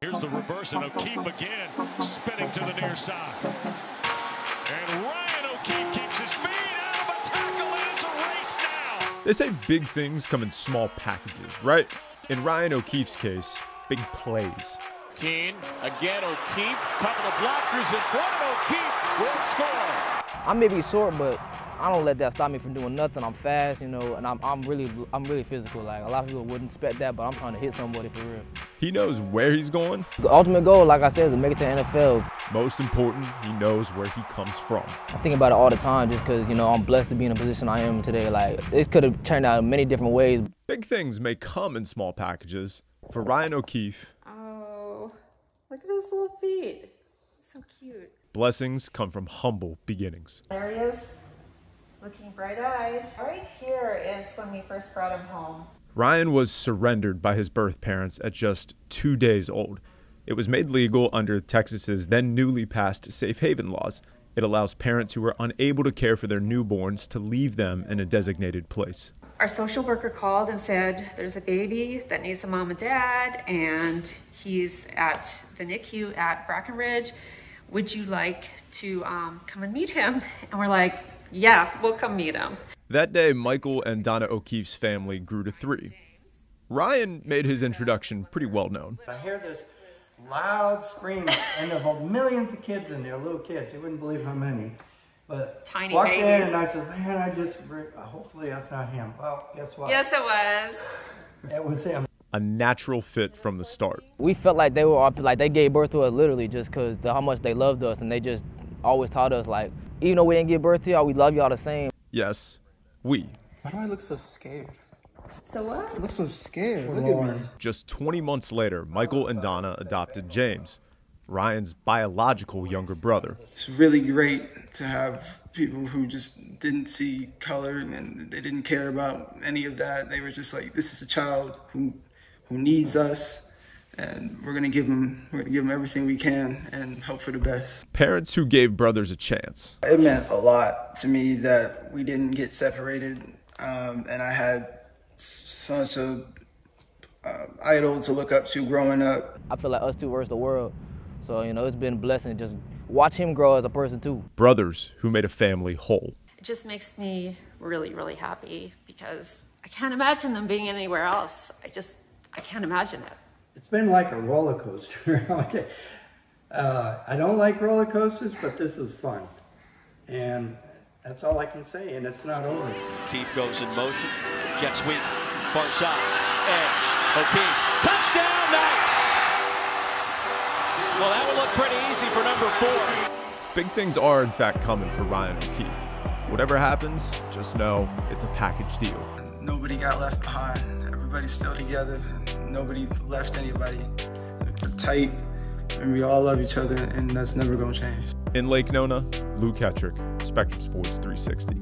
Here's the reverse, and O'Keefe again, spinning to the near side. And Ryan O'Keefe keeps his feet out of a tackle, and it's a race now. They say big things come in small packages, right? In Ryan O'Keefe's case, big plays. Keene, again O'Keefe, couple of blockers in front of O'Keefe, will score. I may be short, but I don't let that stop me from doing nothing. I'm fast, you know, and I'm, I'm really I'm really physical. Like a lot of people wouldn't expect that, but I'm trying to hit somebody for real. He knows where he's going. The ultimate goal, like I said, is to make it to the NFL. Most important, he knows where he comes from. I think about it all the time just because, you know, I'm blessed to be in the position I am today. Like, this could have turned out in many different ways. Big things may come in small packages. For Ryan O'Keefe, look at his little feet. So cute. blessings come from humble beginnings. There he is, looking bright-eyed. Right here is when we first brought him home. Ryan was surrendered by his birth parents at just two days old. It was made legal under Texas's then newly passed safe haven laws. It allows parents who are unable to care for their newborns to leave them in a designated place. Our social worker called and said, there's a baby that needs a mom and dad, and he's at the NICU at Brackenridge. Would you like to um, come and meet him? And we're like, yeah, we'll come meet him. That day, Michael and Donna O'Keefe's family grew to three. Ryan made his introduction pretty well known. I hear this loud scream, and there's millions of kids in there, little kids. You wouldn't believe how many. But Tiny walked babies. in and I said, man, I just, uh, hopefully that's not him. Well, guess what? Yes, it was. It was him. A natural fit from the start. We felt like they were our- like they gave birth to us literally just because how much they loved us and they just always taught us like even though we didn't give birth to y'all, we love y'all the same. Yes, we. Why do I look so scared? So what? I look so scared. Look at me. Just 20 months later, Michael and Donna adopted James, Ryan's biological younger brother. It's really great to have people who just didn't see color and they didn't care about any of that. They were just like, this is a child who who needs us, and we're gonna give them we're gonna give them everything we can and hope for the best. Parents who gave brothers a chance. It meant a lot to me that we didn't get separated, um, and I had such a uh, idol to look up to growing up. I feel like us two versus the world. So, you know, it's been a blessing to just watch him grow as a person too. Brothers who made a family whole. It just makes me really, really happy because I can't imagine them being anywhere else. I just, I can't imagine it. It's been like a roller coaster. Okay. uh, I don't like roller coasters, but this is fun. And that's all I can say, and it's not over. O'Keefe goes in motion, jet sweep, far side, edge, O'Keefe, touchdown, nice! Pretty easy for number four. Big things are, in fact, coming for Ryan O'Keefe. Whatever happens, just know it's a package deal. Nobody got left behind. Everybody's still together. Nobody left anybody. We're tight, and we all love each other, and that's never gonna change. In Lake Nona, Luke Hetrick, Spectrum Sports 360.